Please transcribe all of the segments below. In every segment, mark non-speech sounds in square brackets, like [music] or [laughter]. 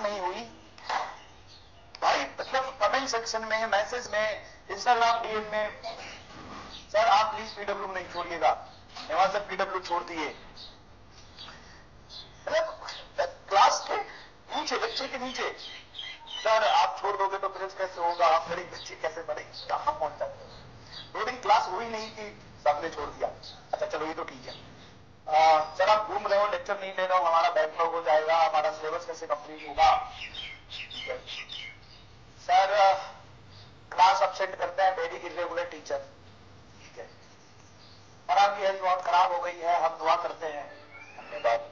नहीं हुई। भाई मतलब कमेंट सेक्शन में मैसेज में इंस्टाग्राम डीएम में। सर, आप प्लीज़ पीडब्ल्यू नहीं छोड़िएगा। मेवाड़ सर पीडब्ल्यू छोड़ दिए। मतलब क्लास के नीचे, बच्चे के नीचे। सर, आप छोड़ दोगे तो फिर कैसे होगा? आप गरीब बच्चे कैसे पढ़ेंगे कहाँ पहुँच जाते दो दिन क्लास हुई नहीं कि सबने छोड़ दिया। अच्छा चलो, ये तो ठीक है। सर आप घूम रहे हो लेक्चर नहीं ले रहे हो, हमारा बैकलॉग हो जाएगा, हमारा सिलेबस कैसे कंप्लीट होगा? सर क्लास अपसेंट करते हैं वेरी इरेगुलर टीचर ठीक है। और आपकी हेल्थ बहुत खराब हो गई है, हम दुआ करते हैं। अपने बाद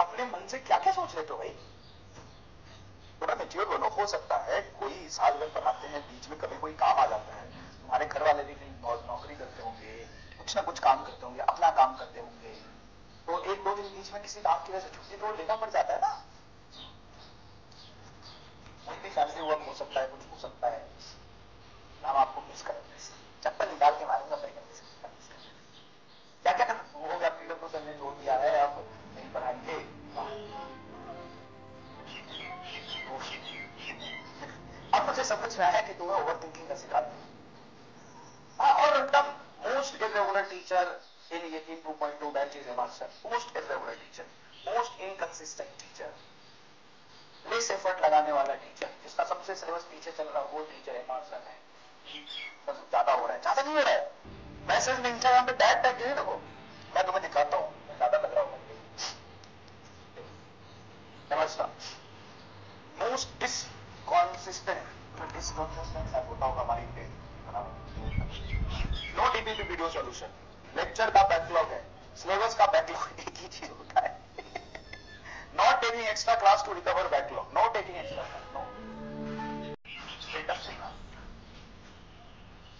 अपने मन से क्या क्या सोच लेते हो भाई? थोड़ा मेच्योर बनो, हो सकता है कोई साल में पढ़ाते हैं, बीच में कभी कोई काम आ जाता है। तुम्हारे घर वाले भी कहीं बहुत नौकरी करते होंगे। कुछ ना कुछ काम करते होंगे, अपना काम करते होंगे। तो एक दो दिन बीच में किसी काम की वजह से छुट्टी तो लेना पड़ जाता है ना। भी फैमिली वर्क हो सकता है, कुछ हो सकता है। हम आपको मिस करेंगे चप्पल निकाल के मारूँगा क्या क्या हो गया? पीडब्ल्यू सर ने जोड़ दिया है, अब नहीं पढ़ाएँगे अब मुझे समझ में आया कि तुम्हें ओवर थिंकिंग का सिखा और एकदम इरेगुलर टीचर इन ये 2.2 batch is master most irregular teacher most inconsistent teacher less effort लगाने वाला टीचर जिसका सबसे सिलेबस पीछे चल रहा वो टीचर है मास्टर है। बस ज़्यादा हो रहा है। ज़्यादा नहीं हो रहा है। मैसेज में इंस्टाग्राम पे टैग टैग दे देखो मैं तुम्हें दिखाता हूँ। ज़्यादा लग रहा हूँ। नमस्कार। मोस्ट डिसकॉन्सिस्टेंट डिसकॉन्सिस्टेंट होता होगा हमारी no DPP video solution lecture का बैकलॉग है. सिलेबस का बैकलॉग [laughs] एक ही चीज़ होता है. Taking extra class to recover backlog. No taking extra class.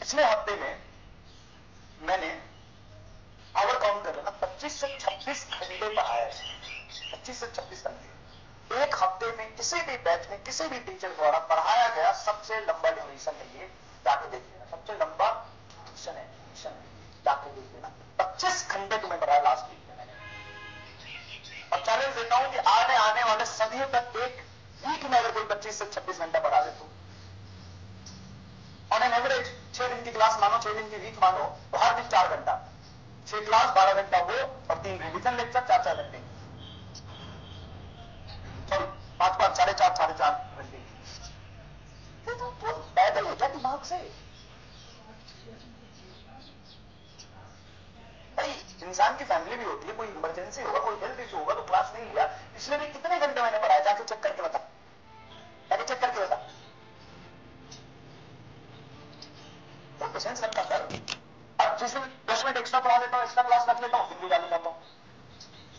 पिछले हफ़्ते में मैंने आवर काउंट कर लेना 25 से 26 घंटे पढ़ाया 25 से 26 घंटे. एक हफ़्ते में किसी भी बैच में किसी भी टीचर द्वारा पढ़ाया गया सबसे लंबा ड्यूरेशन है ये जाके देख लेना सबसे लंबा ड्यूरेशन है ड्यूरेशन है जाके देख लेना 25 तुम्हें पढ़ाया लास्ट वीक में मैंने। और चैलेंज देता हूँ कि आने आने वाले सदियों तक एक वीक में अगर कोई 25 से 26 घंटा पढ़ा दे तो। ऑन एन एवरेज छह दिन की क्लास मानो, छह दिन की वीक मानो तो हर दिन चार घंटा। छह क्लास बारह घंटा वो, और तीन रिविजन लेक्चर चार चार घंटे। सॉरी पाँच पाँच, साढ़े चार साढ़े चार घंटे। तो पैदल हो जाए दिमाग से? इंसान की फैमिली भी होती है, कोई इमरजेंसी होगा, कोई हेल्थ इशू होगा तो क्लास नहीं लिया इसलिए भी कितने घंटे मैंने पढ़ाया जाके चेक करके बता जाके चेक करके बता तो पेशेंस रखता सर अब जिस दिन दस मिनट एक्स्ट्रा पढ़ा लेता हूँ एक्स्ट्रा क्लास रख लेता हूँ फिर भी गाली जाता हूँ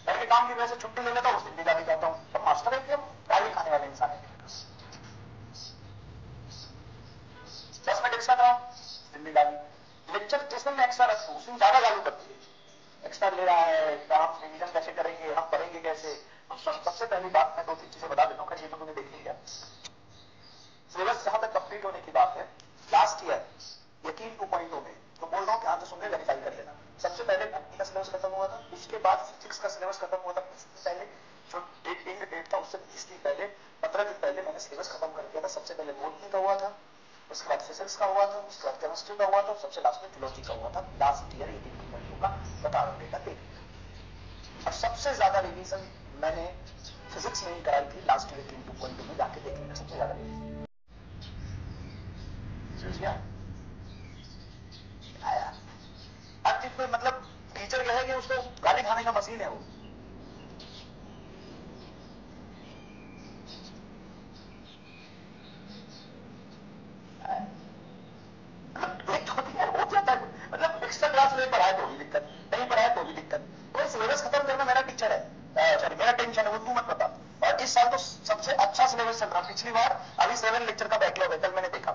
घर के काम की वजह से छुट्टी ले लेता हूँ उस दिन भी गाली जाता हूँ तो मास्टर है कि हम गाली खाने वाले इंसान है दस मिनट एक्स्ट्रा कराओ दिन भी गाली लेक्चर जिस दिन मैं एक्स्ट्रा रखूँ उस दिन ज़्यादा गाली करती है एक्स्ट्रा ले रहा है आप रिविजन कैसे करेंगे हम पढ़ेंगे कैसे तो सब, सबसे पहली बात मैं दो तीन चीज़ें बता देता हूँ तो तुमने देख लिया। सिलेबस जहाँ तक कंप्लीट होने की बात है लास्ट ईयर यकीन टू पॉइंट में तो बोल रहा हूँ कि आप सुन वेरीफाई कर लेना। सबसे पहले भक्ति का सिलेबस खत्म हुआ था? उसके बाद फिजिक्स का सिलेबस खत्म हुआ था। पहले, जो डेट डेट डेट था, उससे बीस दिन पहले, पंद्रह दिन पहले मैंने सिलेबस खत्म कर दिया था। सबसे पहले बोटनी का हुआ था, उसके बाद फिजिक्स का हुआ था, उसके बाद केमिस्ट्री का हुआ था, सबसे लास्ट में फिलोजी का हुआ था। लास्ट ईयर एटीन टू का बता रहा हूँ डेटा देख और सबसे ज़्यादा रिविजन मैंने फिजिक्स में ही कराई थी लास्ट ईयर तीन पॉइंट में जाके देखेंगे सबसे ज़्यादा समझ आया। अब कोई मतलब टीचर कहेंगे कि उसको गाली खाने का मशीन है वो हो जाता है मतलब एक्स्ट्रा क्लास में पढ़ाए तो भी दिक्कत नहीं पढ़ाए तो भी दिक्कत कोई सिलेबस खत्म करना मेरा टीचर है सॉरी मेरा टेंशन है वो तू मत बता और साल तो सबसे अच्छा सिलेबस चल रहा पिछली बार अभी सेवन लेक्चर का बैकलॉग है, कल मैंने देखा।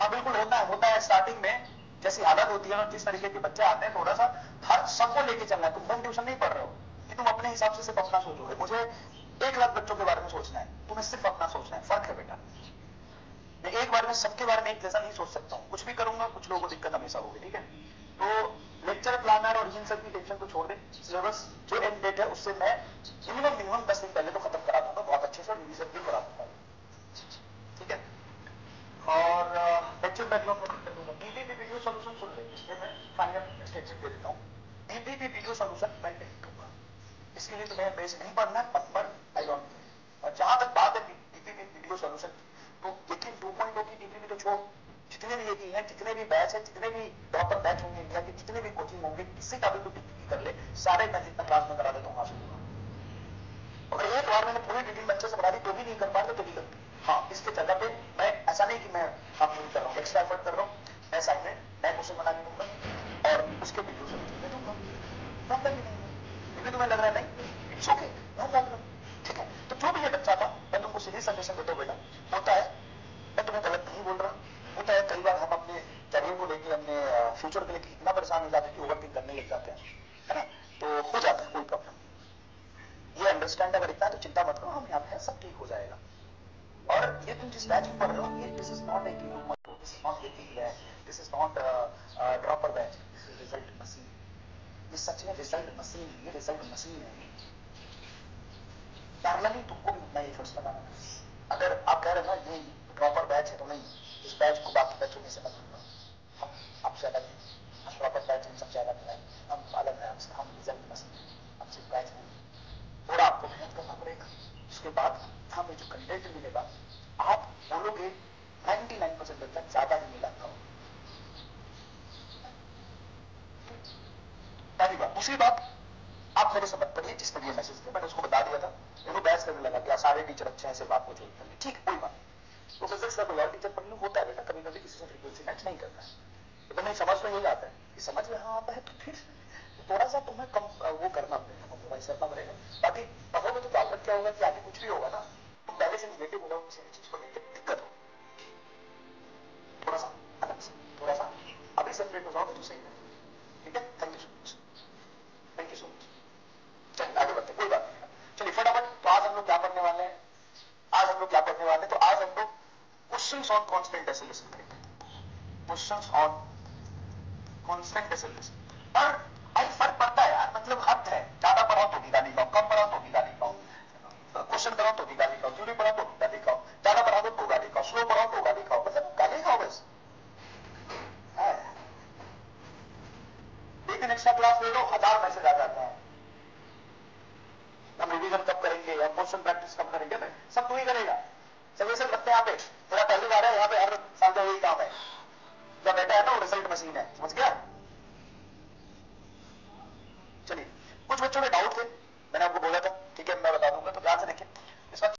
हाँ बिल्कुल होता है होता है स्टार्टिंग में, जैसी हालत होती है ना, जिस तरीके के बच्चे आते हैं, थोड़ा सा हर सबको लेके चलना है। तुम होम ट्यूशन नहीं पढ़ रहे हो कि तुम अपने हिसाब से सिर्फ़ अपना सोचोगे मुझे एक लाख बच्चों के बारे में सोचना है, तुम्हें सिर्फ़ अपना सोचना है। फ़र्क है बेटा। मैं एक बार में सबके बारे में एक जैसा नहीं सोच सकता हूँ। कुछ भी करूँगा, कुछ लोगों को दिक्कत हमेशा होगी, ठीक है? तो लेक्चर प्लानर और इन सब की टेंशन को छोड़ दे। सिलेबस जो एंड डेट है, उससे मैं मिनिमम मिनिमम दस दिन पहले तो खत्म करा दूँगा बहुत अच्छे से रिविजन भी करा दूँगा बैकलॉग में कर दूँगा वीडियो सुन लेंगे, इसलिए मैं फाइनल दे देता हूँ। डीबीबी वीडियो मैं टिक दूँगा। इसके लिए तुम्हें बेस नहीं पढ़ना है पर आई डोंट और जहाँ तक बात है डीबीबी वीडियो सॉल्यूशन तो लेकिन टू पॉइंट की डीबीबी तो छोड़ जितने भी ये हैं जितने भी बैच है जितने भी प्रॉपर बैच होंगे इंडिया के जितने भी कोचिंग होंगे किसी का भी तो डीबीबी कर ले सारे मैं जितना क्लास में करा देता हूँ वहाँ से अगर एक बार मैंने पूरी डिटेल बच्चे से बना दी तो भी नहीं कर पाएँगे तो भी कर हाँ इसके जगह पे मैं ऐसा नहीं कि मैं हम नहीं कर रहा हूँ एक्स्ट्रा एफर्ट कर रहा हूँ मैं असाइनमेंट मैं क्वेश्चन बना के दूँगा और उसके वीडियो से दे दूँगा प्रॉब्लम ही नहीं है क्योंकि तुम्हें लग रहा है नहीं इट्स ओके नो प्रॉब्लम ठीक है तो जो भी ये बच्चा था मैं तुमको सीधे सजेशन बेटा होता है, मैं तुम्हें गलत नहीं बोल रहा। होता है, कई बार हम अपने करियर को लेकर अपने फ्यूचर के लेकर इतना परेशान हो जाते हैं कि ओवर थिंक करने लग जाते हैं, है ना? तो हो जाता है, कोई प्रॉब्लम ये अंडरस्टैंड अगर इतना तो चिंता मत करो, हम यहाँ पे सब ठीक हो जाएगा। और ये तुम जिस बैच में पढ़ रहे हो, ये this is not a game this is not getting batch this is not dropper batch this is result machine ये सच में रिज़ल्ट मशीन ये रिज़ल्ट मशीन है। पैरेलली तुमको भी उतना एफर्ट्स लगाना है अगर आप कह रहे हो ना ये ड्रॉपर बैच है तो नहीं इस बैच को बाकी बैचों में से मत लो हम आपसे अलग हैं हम ड्रॉपर बैच हम सबसे अलग हैं हम अलग हैं हमसे हम रिज़ल्ट मशीन है हमसे बैच नहीं थोड़ा आपको मेहनत करना पड़ेगा बाद हमें जो कंटेंट मिलेगा आप बोलोगे 99 परसेंट तक ज़्यादा ही मिला था। पहली बात। दूसरी बात, आप मेरे समझ पढ़िए, जिसने ये मैसेज दिया, मैंने उसको बता दिया था। मेरे बहस करने लगा कि सारे टीचर अच्छे हैं सिर्फ़ आपको छोड़ कर ठीक, कोई बात तो फिजिक्स का कोई टीचर पढ़ लो होता है बेटा कभी कभी किसी से फ्रीक्वेंसी मैच नहीं करता है। तो नहीं समझ में यही आता है कि समझ में हाँ आता है तो फिर थोड़ा सा तुम्हें कम, वो करना पड़ेगा। कॉम्प्रोमाइज करना पड़ेगा बाकी पढ़ोगे तो प्रॉब्लम क्या होगा कि आगे कुछ भी होगा ना। तुम पहले से निगेटिव हो जाओ चीज़ को लेकर दिक्कत हो। थोड़ा सा अलग से, थोड़ा सा। अभी सेपरेट हो जाओगे तो सही है ठीक है? Thank you so much thank you so much चलिए, आगे बढ़ते कोई बात नहीं। चलिए, फटाफट। तो आज हम लोग क्या पढ़ने वाले हैं? आज हम लोग क्या पढ़ने वाले हैं? तो आज हम लोग क्वेश्चंस ऑन कांस्टेंट डेसिलेशन करेंगे। क्वेश्चंस ऑन कांस्टेंट डेसिलेशन पर भाई फ़र्क पड़ता है यार मतलब हद है। ज़्यादा पढ़ाओ तो भी गाली खाओ, कम पढ़ाओ तो भी गाली खाओ। क्वेश्चन कराओ तो भी गाली खाओ थ्योरी पढ़ाओ तो भी गाली खाओ। ज़्यादा पढ़ा दो तो गाली खाओ स्लो पढ़ाओ तो गाली खाओ। मतलब गाली खाओ बस। एक दिन एक्स्ट्रा क्लास ले लो, हज़ार मैसेज आ जाता है। हम रिविजन कब करेंगे, हम क्वेश्चन प्रैक्टिस कब करेंगे तो सब तू ही करेगा। सजेशन रखते हैं यहाँ पे। तेरा पहली बार है, यहाँ पे हर साल का यही काम है। जो बेटा है ना, वो रिज़ल्ट मशीन है। समझ गया?